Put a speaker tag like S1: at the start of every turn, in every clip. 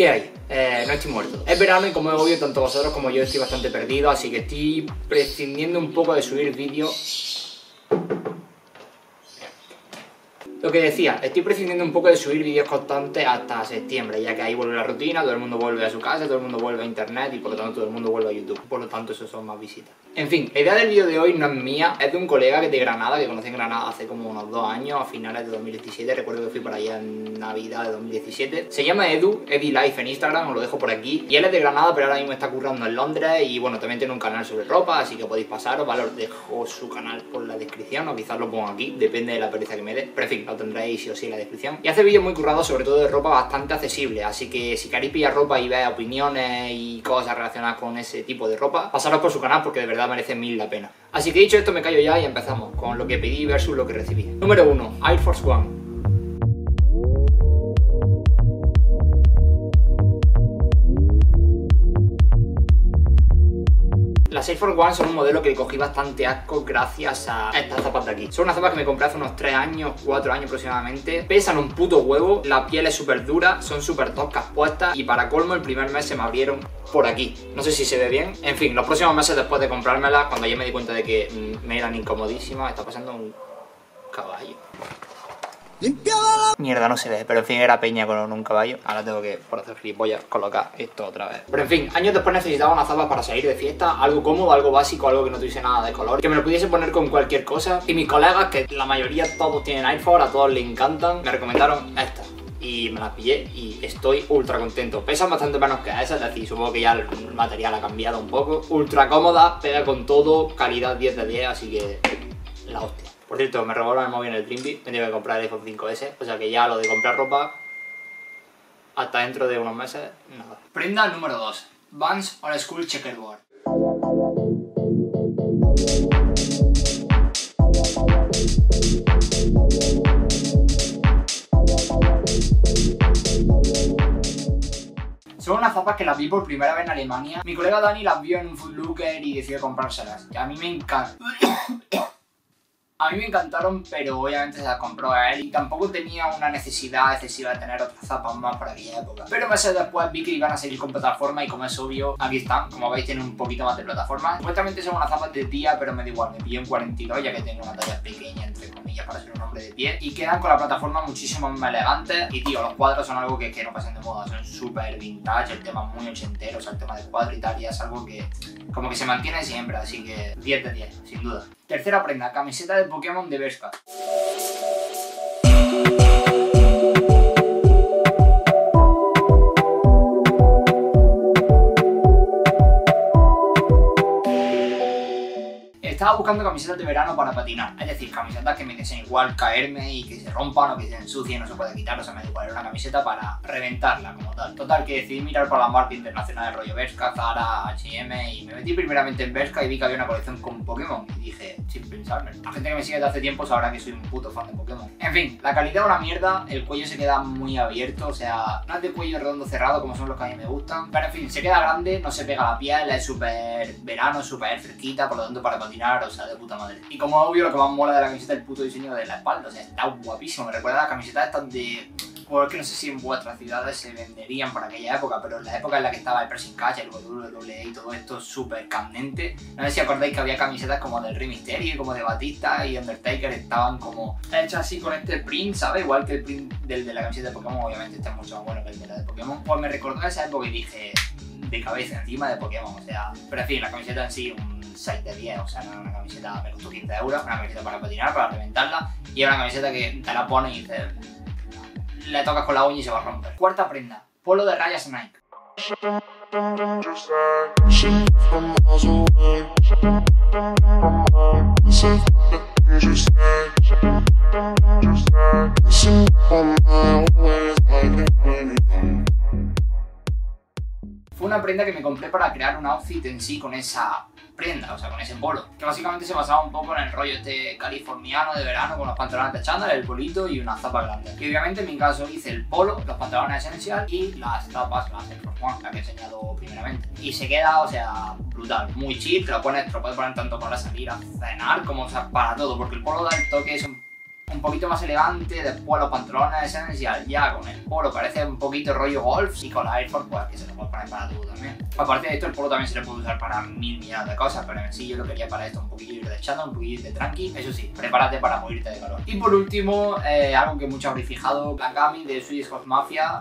S1: ¿Qué hay? Eh, no estoy muerto. Es verano y como es obvio, tanto vosotros como yo estoy bastante perdido, así que estoy prescindiendo un poco de subir vídeos lo que decía, estoy prescindiendo un poco de subir vídeos constantes hasta septiembre, ya que ahí vuelve la rutina, todo el mundo vuelve a su casa, todo el mundo vuelve a internet y por lo tanto todo el mundo vuelve a YouTube. Por lo tanto, eso son más visitas. En fin, la idea del vídeo de hoy no es mía, es de un colega que de Granada, que conocí en Granada hace como unos dos años, a finales de 2017. Recuerdo que fui para allá en Navidad de 2017. Se llama Edu, Eddie Life en Instagram, os lo dejo por aquí. Y él es de Granada, pero ahora mismo está currando en Londres y bueno, también tiene un canal sobre ropa, así que podéis pasaros, ¿vale? Os dejo su canal por la descripción o quizás lo pongo aquí, depende de la pereza que me dé. Pero en fin, lo tendréis sí o sí la descripción. Y hace vídeos muy currados, sobre todo de ropa bastante accesible, así que si queréis pillar ropa y ver opiniones y cosas relacionadas con ese tipo de ropa, pasaros por su canal porque de verdad merece mil la pena. Así que dicho esto me callo ya y empezamos con lo que pedí versus lo que recibí. Número 1. Air Force One. Las Air Force One son un modelo que cogí bastante asco gracias a estas zapas de aquí. Son unas zapas que me compré hace unos 3 años, 4 años aproximadamente. Pesan un puto huevo, la piel es súper dura, son súper toscas puestas y para colmo el primer mes se me abrieron por aquí. No sé si se ve bien. En fin, los próximos meses después de comprármelas, cuando ya me di cuenta de que mm, me eran incomodísimas, está pasando un caballo. Mierda, no se ve, pero en fin era peña con un caballo. Ahora tengo que, por hacer gilipollas, colocar esto otra vez. Pero en fin, años después necesitaba una zapa para salir de fiesta, algo cómodo, algo básico, algo que no tuviese nada de color, que me lo pudiese poner con cualquier cosa. Y mis colegas, que la mayoría todos tienen Force, a todos les encantan, me recomendaron esta y me las pillé y estoy ultra contento. Pesan bastante menos que esas, es decir, supongo que ya el material ha cambiado un poco. Ultra cómoda, pega con todo, calidad 10 de 10, así que la hostia. Por cierto, me robaron el móvil en el Trimby, me tengo que comprar el iPhone 5S, o sea que ya lo de comprar ropa hasta dentro de unos meses, nada. Prenda número 2, Vans Old School Checkerboard. Son unas zapas que las vi por primera vez en Alemania. Mi colega Dani las vio en un Food Looker y decidió comprárselas. Y a mí me encanta. A mí me encantaron, pero obviamente se las compró a él y tampoco tenía una necesidad excesiva de tener otras zapas más por aquella época. Pero meses después vi que iban a seguir con plataforma y como es obvio, aquí están. Como veis tienen un poquito más de plataforma. Supuestamente son unas zapas de tía, pero me da igual, me pillé un 42 ya que tengo una talla pequeña entre comillas para ser un hombre de pie. Y quedan con la plataforma muchísimo más elegantes. Y tío, los cuadros son algo que, que no pasan de moda, son súper vintage, el tema muy ochentero, o sea, el tema del cuadro y tal, y es algo que como que se mantiene siempre, así que 10 de 10, sin duda. Tercera prenda, camiseta de Pokémon de Bershka. Buscando camisetas de verano para patinar, es decir, camisetas que me desen igual caerme y que se rompan o que se ensucien, no se puede quitar, o sea, me da igual, una camiseta para reventarla como tal. Total, que decidí mirar por la marca internacional de rollo Bershka, Zara, H&M y me metí primeramente en Bershka y vi que había una colección con Pokémon y dije, sin pensarme, la gente que me sigue desde hace tiempo sabrá que soy un puto fan de Pokémon. En fin, la calidad es una mierda, el cuello se queda muy abierto, o sea, no es de cuello redondo cerrado como son los que a mí me gustan, pero en fin, se queda grande, no se pega la piel, es súper verano, súper fresquita, por lo tanto para patinar o sea, de puta madre. Y como obvio, lo que más mola de la camiseta es el puto diseño de la espalda, o sea, está guapísimo. Me recuerda a la camiseta estas de... Porque no sé si en vuestras ciudades se venderían por aquella época, pero en la época en la que estaba el pressing catch, el WWE y todo esto súper candente. No sé si acordáis que había camisetas como del Rey Mysterio, como de Batista y Undertaker, estaban como hechas así con este print, ¿sabes? Igual que el print del de la camiseta de Pokémon, obviamente está mucho más bueno que el de la de Pokémon. Pues me recordó esa época y dije, de cabeza encima de Pokémon, o sea, pero en fin, la camiseta en sí, un 6 de 10, o sea, no una camiseta, me costó 15 euros, una camiseta para patinar, para reventarla, y era una camiseta que te la pones y dices, le tocas con la uña y se va a romper. Cuarta prenda, polo de rayas Nike. Prenda que me compré para crear un outfit en sí con esa prenda, o sea, con ese polo. Que básicamente se basaba un poco en el rollo este californiano de verano con los pantalones de chándal, el polito y una zapa grande. Y obviamente en mi caso hice el polo, los pantalones esencial y las zapas, las Air Force las que he enseñado primeramente. Y se queda, o sea, brutal, muy chill, te lo, pones, te lo puedes poner tanto para salir a cenar como o sea, para todo, porque el polo da el toque, un poquito más elegante, después los pantalones esencial, ya con el polo parece un poquito rollo golf y con la Air Force pues que se lo puede poner para todo también. Aparte de esto, el polo también se le puede usar para mil millones de cosas, pero en sí yo lo quería para esto, un poquillo de chándal, un poquillo de tranqui, eso sí, prepárate para morirte de calor. Y por último, eh, algo que muchos habréis fijado, la Gami de Swedish House Mafia.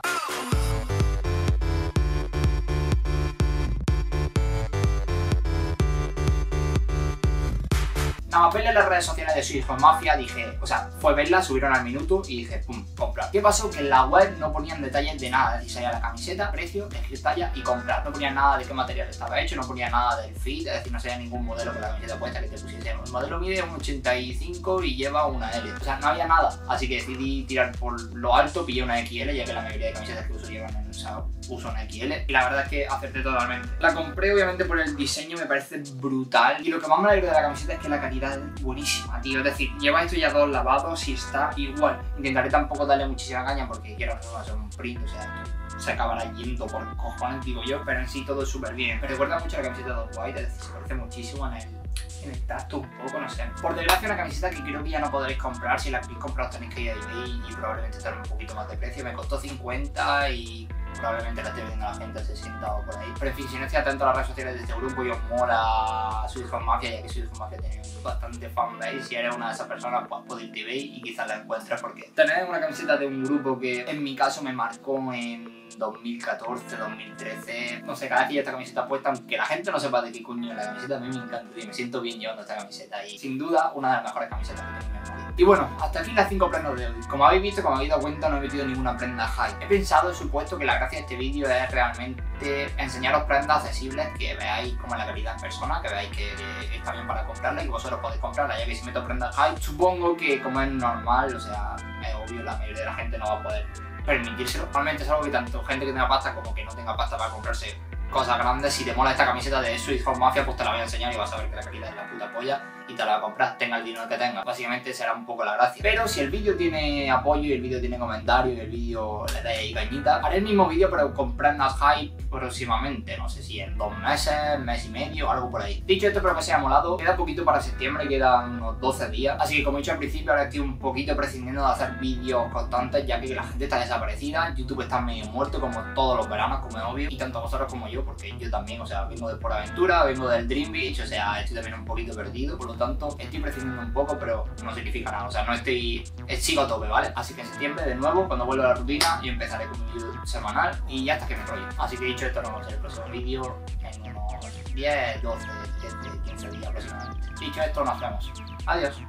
S1: Más verle las redes sociales de House Mafia, dije, o sea, fue verla, subieron al minuto y dije, pum, compra. ¿Qué pasó? Que en la web no ponían detalles de nada, decir, salía la camiseta, precio, elegir talla y comprar. No ponían nada de qué material estaba hecho, no ponía nada del fit, es decir, no salía ningún modelo con la camiseta puesta que te pusiese. El modelo mide un 85 y lleva una L. O sea, no había nada. Así que decidí tirar por lo alto, pillé una XL, ya que la mayoría de camisetas que uso llevan en esa uso una XL. Y la verdad es que acerté totalmente. La compré obviamente por el diseño, me parece brutal. Y lo que más me alegra de la camiseta es que la calidad buenísima, tío. Es decir, lleva esto ya dos lavados y está igual. Intentaré tampoco darle muchísima caña porque quiero hacer un print, o sea, se acabará yendo por cojones, digo yo, pero en sí todo es súper bien. Me recuerda mucho la camiseta de White, es decir, se parece muchísimo en el, en el tacto un poco, no sé. Por desgracia, una camiseta que creo que ya no podréis comprar. Si la queréis comprar, tenéis que ir a eBay y probablemente estar un poquito más de precio. Me costó 50 y probablemente la esté vendiendo a la gente a 60 o por ahí. Pero en fin, si no estáis atento a las redes sociales de este grupo y os mola House Mafia, ya que House Mafia tiene bastante fanbase, si eres una de esas personas, pues podéis ir y quizás la encuentres porque tener una camiseta de un grupo que en mi caso me marcó en 2014, 2013, no sé, cada vez que esta camiseta puesta, aunque la gente no sepa de qué coño la camiseta, a mí me encanta, y me siento bien llevando esta camiseta y sin duda una de las mejores camisetas que tengo. Y bueno, hasta aquí las 5 prendas de hoy. Como habéis visto, como habéis dado cuenta, no he metido ninguna prenda high. He pensado, supuesto, que la gracia de este vídeo es realmente enseñaros prendas accesibles que veáis como la calidad en persona, que veáis que, está bien para comprarla y vosotros podéis comprarla, ya que si meto prendas high, supongo que como es normal, o sea, es obvio, la mayoría de la gente no va a poder permitírselo. Normalmente es algo que tanto gente que tenga pasta como que no tenga pasta para comprarse cosas grandes. Si te mola esta camiseta de Swiss Home Mafia, pues te la voy a enseñar y vas a ver que la calidad es la puta polla y te la comprar, tenga el dinero que tenga. Básicamente será un poco la gracia. Pero si el vídeo tiene apoyo y el vídeo tiene comentarios y el vídeo le da ahí cañita, haré el mismo vídeo pero con prendas hype próximamente. No sé si en dos meses, mes y medio, algo por ahí. Dicho esto, espero que os haya molado. Queda poquito para septiembre, quedan unos 12 días. Así que como he dicho al principio, ahora estoy un poquito prescindiendo de hacer vídeos constantes ya que la gente está desaparecida. YouTube está medio muerto como todos los veranos, como es obvio. Y tanto vosotros como yo, porque yo también, o sea, vengo de Por Aventura, vengo del Dream Beach, o sea, estoy también un poquito perdido. Por lo tanto, estoy prescindiendo un poco, pero no significa nada. O sea, no estoy... Sigo a tope, ¿vale? Así que en septiembre, de nuevo, cuando vuelva a la rutina, yo empezaré con un vídeo semanal y ya hasta que me rollo. Así que dicho esto, nos vemos en el próximo vídeo en unos 10, 12, 15 días aproximadamente. Dicho esto, nos vemos. Adiós.